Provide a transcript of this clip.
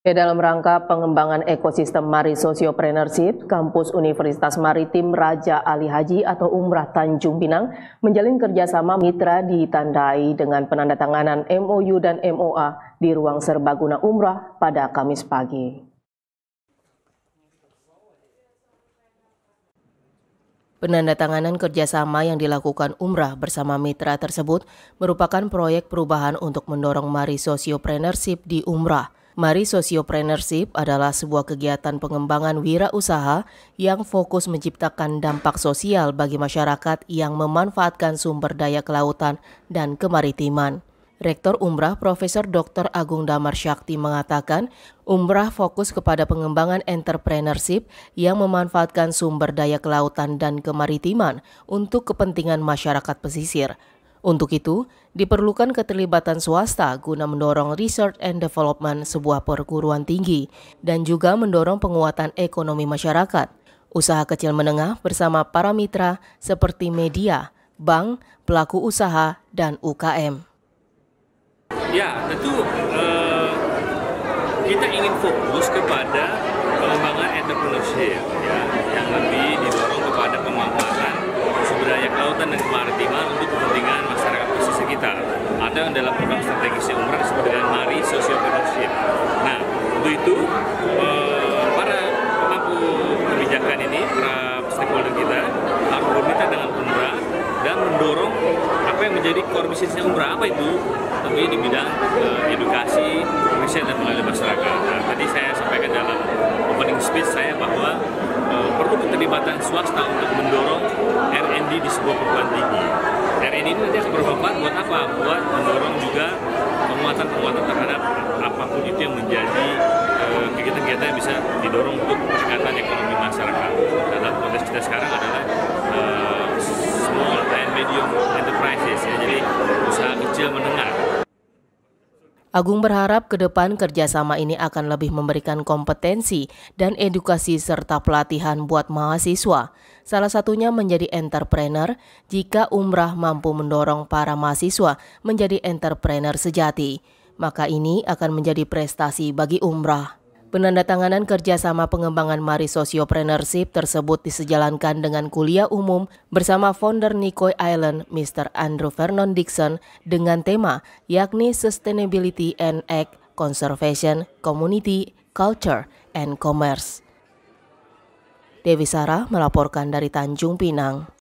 Ya, dalam rangka pengembangan ekosistem Mari Sociopreneurship, Kampus Universitas Maritim Raja Ali Haji atau Umrah Tanjung Pinang menjalin kerjasama mitra ditandai dengan penandatanganan MOU dan MOA di ruang serbaguna umrah pada Kamis pagi. Penandatanganan kerjasama yang dilakukan Umrah bersama mitra tersebut merupakan proyek perubahan untuk mendorong Mari Sociopreneurship di Umrah. Mari Sociopreneurship adalah sebuah kegiatan pengembangan wirausaha yang fokus menciptakan dampak sosial bagi masyarakat yang memanfaatkan sumber daya kelautan dan kemaritiman. Rektor Umrah Profesor Dr. Agung Damar Syakti mengatakan, Umrah fokus kepada pengembangan entrepreneurship yang memanfaatkan sumber daya kelautan dan kemaritiman untuk kepentingan masyarakat pesisir. Untuk itu, diperlukan keterlibatan swasta guna mendorong research and development sebuah perguruan tinggi dan juga mendorong penguatan ekonomi masyarakat. Usaha kecil menengah bersama para mitra seperti media, bank, pelaku usaha, dan UKM. Ya, tentu uh, kita ingin fokus kepada pengembangan entrepreneurship ya, yang lebih didorong kepada pemanfaatan sumber daya kelautan dan kemaritiman untuk kepentingan masyarakat pesisir kita. Yang dalam program strategis umrah disebut dengan Mari Sociopreneurship. Nah, untuk itu uh, para pemangku kebijakan ini, para stakeholder kita harus bermitra dengan umrah dan mendorong apa yang menjadi core bisnisnya umrah apa itu tentunya di bidang uh, edukasi, riset dan pengalaman masyarakat. Nah, tadi saya sampaikan dalam opening speech saya bahwa uh, perlu keterlibatan swasta untuk mendorong R&D di sebuah perguruan tinggi. Ini nanti akan bermanfaat buat apa? Buat mendorong juga penguatan-penguatan terhadap apa pun itu yang menjadi eh, kegiatan-kegiatan yang bisa didorong untuk peningkatan ekonomi masyarakat. Dalam konteks kita sekarang adalah uh, small and medium enterprises ya, jadi usaha kecil menengah. Agung berharap ke depan kerjasama ini akan lebih memberikan kompetensi dan edukasi serta pelatihan buat mahasiswa. Salah satunya menjadi entrepreneur jika Umrah mampu mendorong para mahasiswa menjadi entrepreneur sejati. Maka ini akan menjadi prestasi bagi Umrah. Penandatanganan kerjasama pengembangan Mari Sociopreneurship tersebut disejalankan dengan kuliah umum bersama founder Nikoi Island, Mr. Andrew Vernon Dixon, dengan tema yakni Sustainability and Ag Conservation, Community, Culture, and Commerce. Dewi Sarah melaporkan dari Tanjung Pinang.